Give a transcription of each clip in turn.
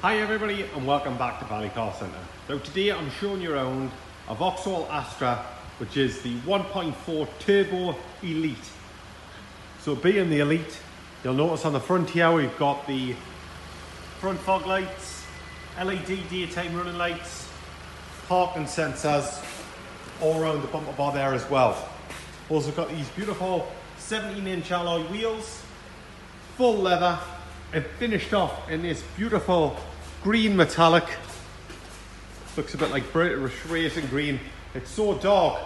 Hi everybody and welcome back to Valley Car Centre. So today I'm showing you around a Vauxhall Astra which is the 1.4 Turbo Elite. So being the Elite, you'll notice on the front here we've got the front fog lights, LED daytime running lights, parking sensors all around the bumper bar there as well. Also got these beautiful 17 inch alloy wheels, full leather and finished off in this beautiful green metallic. Looks a bit like British racing green. It's so dark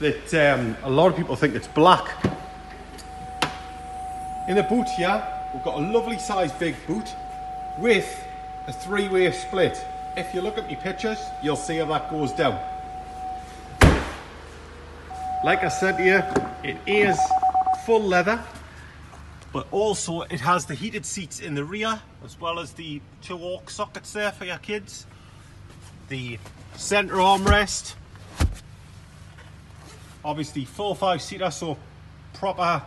that um, a lot of people think it's black. In the boot here, we've got a lovely sized big boot with a three-way split. If you look at my pictures, you'll see how that goes down. Like I said here, it is full leather, but also it has the heated seats in the rear, as well as the two aux sockets there for your kids. The center armrest, obviously four five seater, so proper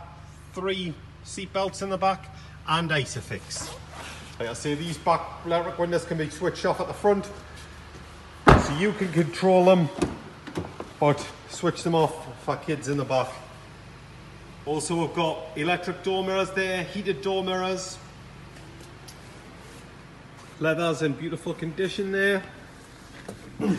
three seat belts in the back and Isofix. Like I say, these back electric windows can be switched off at the front, so you can control them, but switch them off for kids in the back. Also, we've got electric door mirrors there, heated door mirrors. Leather's in beautiful condition there.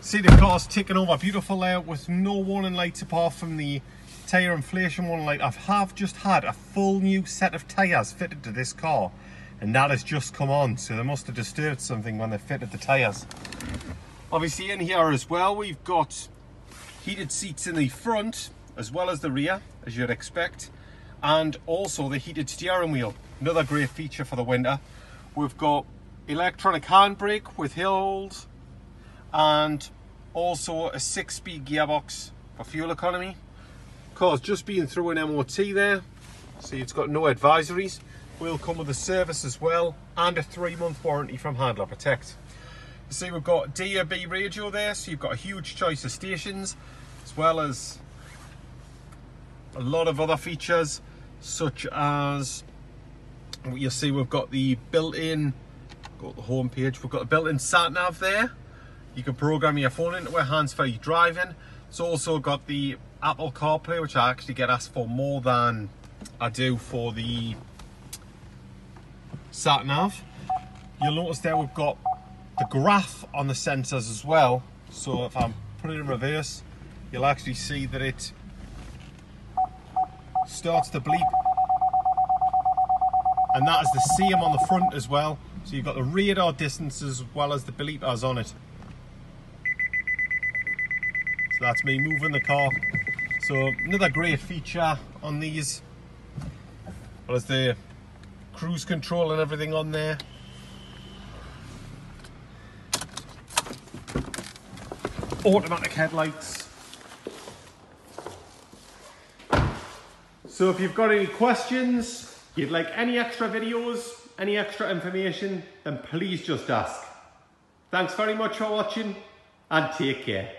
See the car's taken over beautiful layout with no warning lights apart from the tyre inflation warning light. I have just had a full new set of tyres fitted to this car and that has just come on so they must have disturbed something when they fitted the tyres. Obviously in here as well we've got heated seats in the front as well as the rear as you'd expect and also the heated steering wheel. Another great feature for the winter. We've got electronic handbrake with hill holds and also a six-speed gearbox for fuel economy. Car's just been through an MOT there. See it's got no advisories. Will come with a service as well and a three-month warranty from Handler Protect. See we've got DAB radio there so you've got a huge choice of stations as well as a lot of other features such as you'll see we've got the built-in got the home page we've got the built-in sat nav there. You can program your phone into it hands-free driving. It's also got the apple carplay which i actually get asked for more than i do for the sat nav. You'll notice there we've got the graph on the sensors as well. So if i'm putting it in reverse you'll actually see that it starts to bleep and that is the same on the front as well. So you've got the radar distance as well as the bleepers on it. So that's me moving the car. So another great feature on these well as the cruise control and everything on there. Automatic headlights So if you've got any questions, you'd like any extra videos, any extra information, then please just ask. Thanks very much for watching and take care.